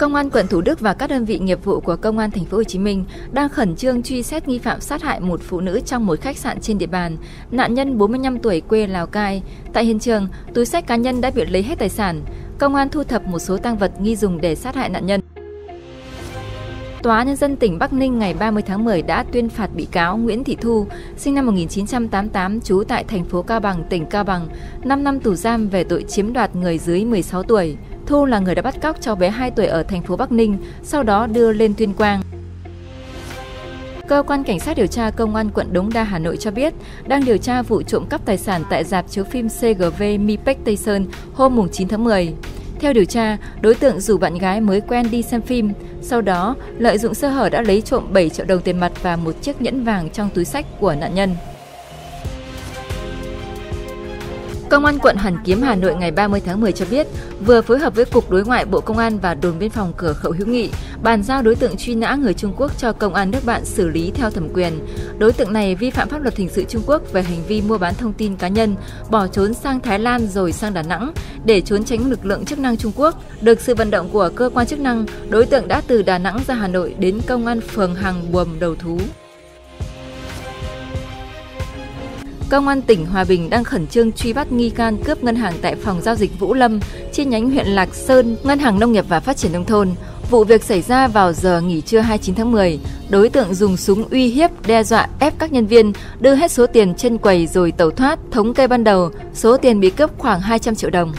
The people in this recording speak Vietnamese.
Công an quận Thủ Đức và các đơn vị nghiệp vụ của Công an thành phố Hồ Chí Minh đang khẩn trương truy xét nghi phạm sát hại một phụ nữ trong một khách sạn trên địa bàn. Nạn nhân 45 tuổi quê Lào Cai. Tại hiện trường, túi sách cá nhân đã bị lấy hết tài sản. Công an thu thập một số tăng vật nghi dùng để sát hại nạn nhân. Tòa Nhân dân tỉnh Bắc Ninh ngày 30 tháng 10 đã tuyên phạt bị cáo Nguyễn Thị Thu, sinh năm 1988, trú tại thành phố Cao Bằng, tỉnh Cao Bằng, 5 năm tù giam về tội chiếm đoạt người dưới 16 tuổi. Thu là người đã bắt cóc cháu bé 2 tuổi ở thành phố Bắc Ninh, sau đó đưa lên Tuyên Quang. Cơ quan Cảnh sát điều tra Công an quận Đống Đa Hà Nội cho biết đang điều tra vụ trộm cắp tài sản tại dạp chiếu phim CGV Mipec Tây Sơn hôm 9 tháng 10. Theo điều tra, đối tượng rủ bạn gái mới quen đi xem phim, sau đó lợi dụng sơ hở đã lấy trộm 7 triệu đồng tiền mặt và một chiếc nhẫn vàng trong túi sách của nạn nhân. Công an quận Hoàn Kiếm Hà Nội ngày 30 tháng 10 cho biết, vừa phối hợp với Cục Đối ngoại Bộ Công an và đồn biên phòng cửa khẩu hữu nghị bàn giao đối tượng truy nã người Trung Quốc cho công an nước bạn xử lý theo thẩm quyền. Đối tượng này vi phạm pháp luật hình sự Trung Quốc về hành vi mua bán thông tin cá nhân, bỏ trốn sang Thái Lan rồi sang Đà Nẵng để trốn tránh lực lượng chức năng Trung Quốc. Được sự vận động của cơ quan chức năng, đối tượng đã từ Đà Nẵng ra Hà Nội đến công an phường Hàng Buồm đầu thú. Công an tỉnh Hòa Bình đang khẩn trương truy bắt nghi can cướp ngân hàng tại phòng giao dịch Vũ Lâm, chi nhánh huyện Lạc Sơn, Ngân hàng Nông nghiệp và Phát triển Nông thôn. Vụ việc xảy ra vào giờ nghỉ trưa 29 tháng 10. Đối tượng dùng súng uy hiếp, đe dọa ép các nhân viên đưa hết số tiền trên quầy rồi tẩu thoát. Thống kê ban đầu, số tiền bị cướp khoảng 200 triệu đồng.